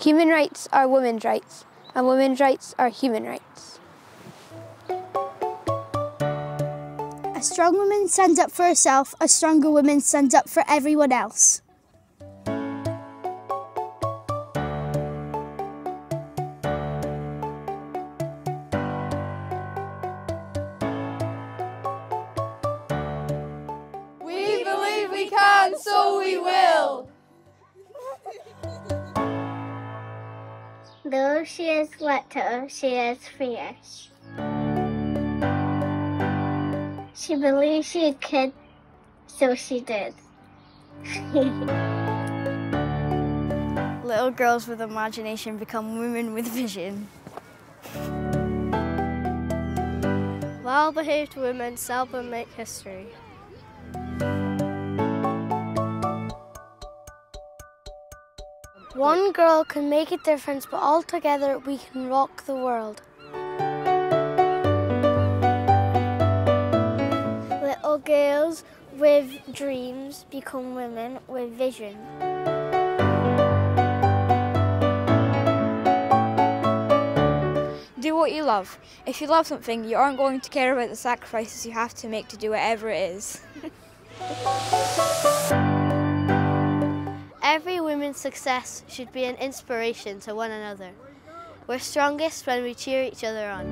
Human rights are women's rights, and women's rights are human rights. A strong woman stands up for herself, a stronger woman stands up for everyone else. We believe we can, so we will. Though she is little, she is fierce. She believed she could, so she did. Little girls with imagination become women with vision. Well behaved women seldom make history. One girl can make a difference, but all together we can rock the world. Little girls with dreams become women with vision. Do what you love. If you love something, you aren't going to care about the sacrifices you have to make to do whatever it is. Every woman's success should be an inspiration to one another. We're strongest when we cheer each other on.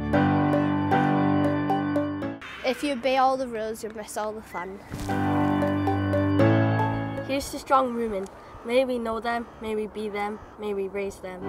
If you obey all the rules, you'll miss all the fun. Here's to strong women. May we know them, may we be them, may we raise them.